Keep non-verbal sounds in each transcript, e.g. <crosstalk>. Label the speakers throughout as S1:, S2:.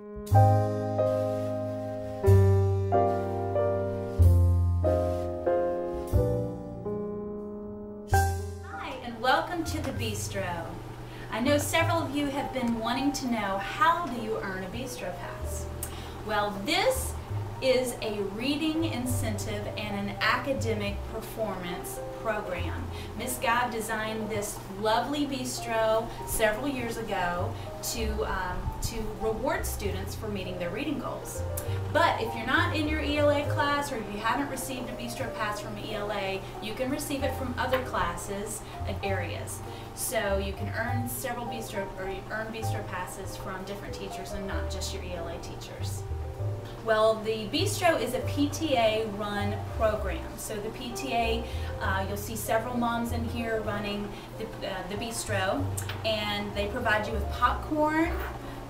S1: Hi, and welcome to the Bistro. I know several of you have been wanting to know how do you earn a Bistro Pass? Well, this is a reading incentive and an academic performance program. Miss Guy designed this lovely bistro several years ago to, um, to reward students for meeting their reading goals. But if you're not in your ELA class or if you haven't received a bistro pass from ELA, you can receive it from other classes and areas. So you can earn several bistro or earn bistro passes from different teachers and not just your ELA teachers. Well, the Bistro is a PTA run program. So the PTA, uh, you'll see several moms in here running the, uh, the Bistro, and they provide you with popcorn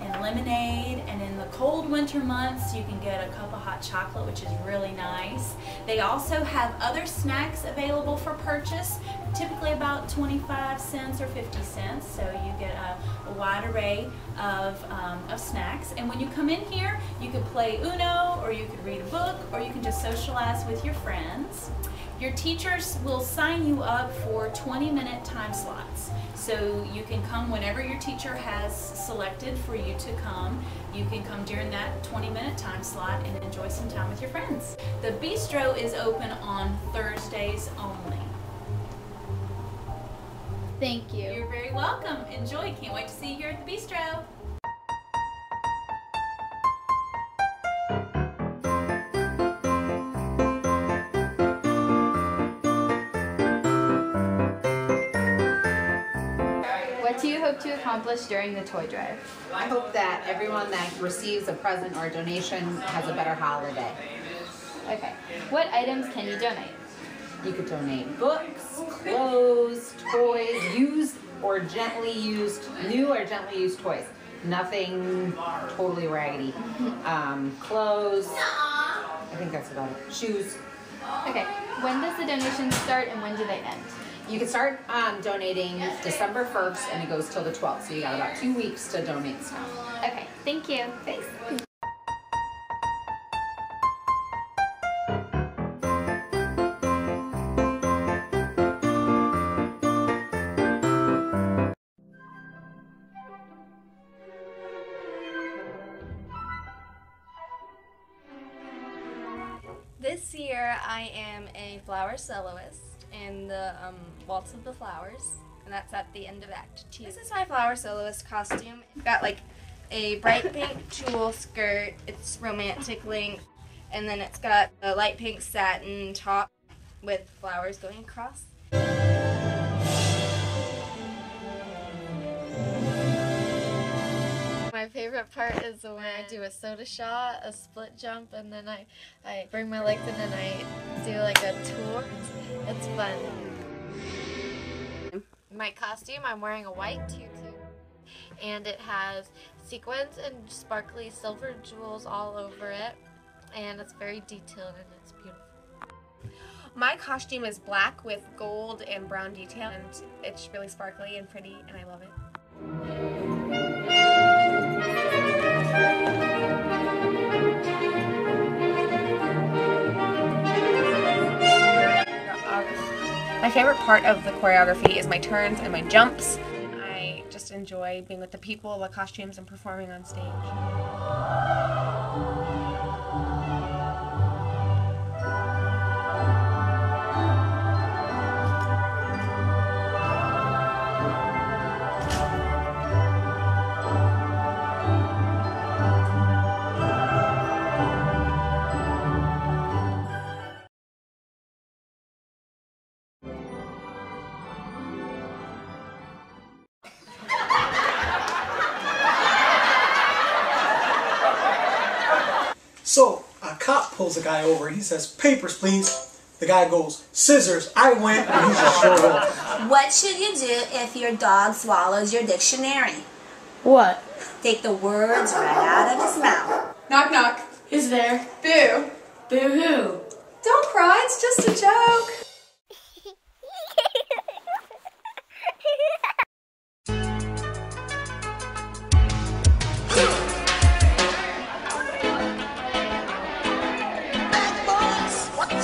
S1: and lemonade, and in the cold winter months, you can get a cup of hot chocolate, which is really nice. They also have other snacks available for purchase, typically about 25 cents or 50 cents, so you get a, a wide array of, um, of snacks. And when you come in here, you could play Uno, or you could read a book, or you can just socialize with your friends. Your teachers will sign you up for 20 minute time slots. So you can come whenever your teacher has selected for you to come. You can come during that 20 minute time slot and enjoy some time with your friends. The bistro is open on Thursdays only.
S2: Thank you.
S1: You're very welcome. Enjoy. Can't wait to see you here at the bistro.
S2: Do you hope to accomplish during the toy drive?
S3: I hope that everyone that receives a present or a donation has a better holiday.
S2: Okay. What items can you donate?
S3: You could donate books, clothes, toys, used or gently used, new or gently used toys. Nothing totally raggedy. Um, clothes. I think that's about it. Shoes.
S2: Okay. When does the donation start and when do they end?
S3: You can start um, donating December 1st and it goes till the 12th. So you got about two weeks to donate stuff.
S2: Okay. Thank you.
S3: Thanks.
S4: This year I am a flower soloist in the um, Waltz of the Flowers, and that's at the end of Act Two. This is my flower soloist costume. Got like a bright pink <laughs> tulle skirt. It's romantic length, and then it's got a light pink satin top with flowers going across.
S5: My favorite part is when I do a saut de chat, a split jump, and then I, I bring my legs in and I do like a tour. It's fun. My costume, I'm wearing a white tutu, and it has sequins and sparkly silver jewels all over it, and it's very detailed and it's beautiful.
S6: My costume is black with gold and brown detail, and it's really sparkly and pretty, and I love it. Favorite part of the choreography is my turns and my jumps. I just enjoy being with the people, the costumes, and performing on stage.
S7: Pulls the guy over. He says, papers, please. The guy goes, scissors. I went, and he's just short off.
S8: What should you do if your dog swallows your dictionary?
S9: What?
S8: Take the words right out of his mouth.
S10: Knock knock.
S9: Is there?
S10: Boo.
S9: Boo hoo.
S10: Don't cry, it's just a joke.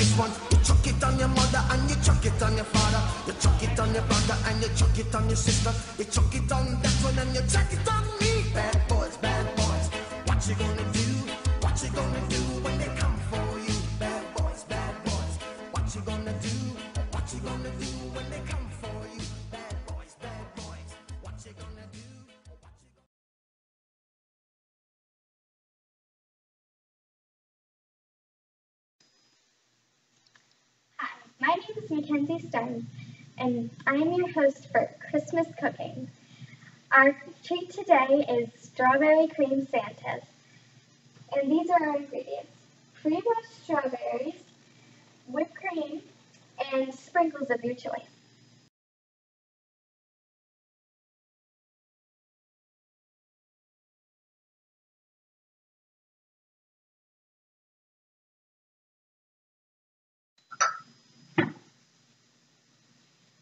S11: you chuck it on your mother and you chuck it on your father, you chuck it on your brother and you chuck it on your sister, you chuck it on that one and you chuck it on me. Bad boys, bad boys, what you gonna do?
S12: My name is Mackenzie Stein, and I am your host for Christmas Cooking. Our treat today is strawberry cream Santas, and these are our ingredients. Pre-washed strawberries, whipped cream, and sprinkles of your choice.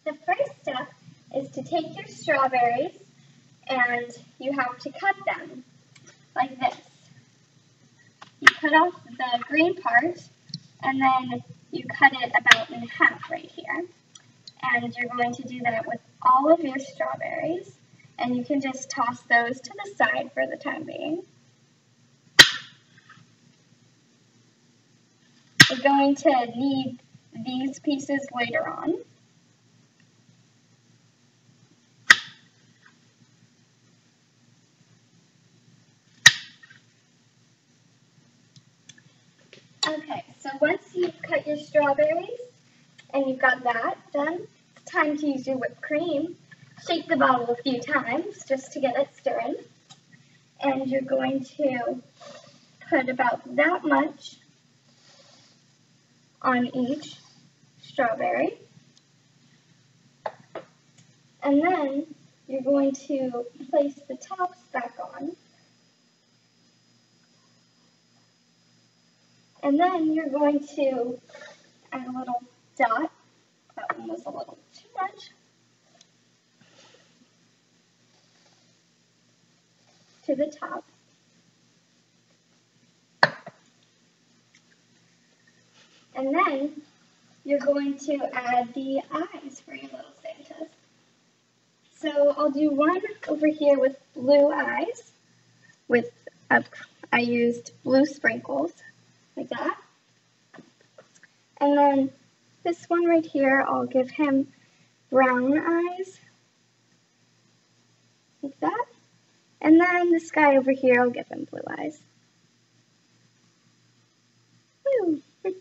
S12: The first step is to take your strawberries and you have to cut them like this. You cut off the green part and then you cut it about in half right here. And you're going to do that with all of your strawberries and you can just toss those to the side for the time being. You're going to need these pieces later on. Okay, so once you've cut your strawberries and you've got that done, it's time to use your whipped cream. Shake the bottle a few times just to get it stirring. And you're going to put about that much on each strawberry. And then you're going to place the tops back on. And then you're going to add a little dot. That one was a little too much. To the top. And then you're going to add the eyes for your little Santas. So I'll do one over here with blue eyes. With uh, I used blue sprinkles like that. And then this one right here, I'll give him brown eyes, like that. And then this guy over here, I'll give him blue eyes. <laughs>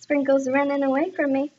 S12: Sprinkles running away from me.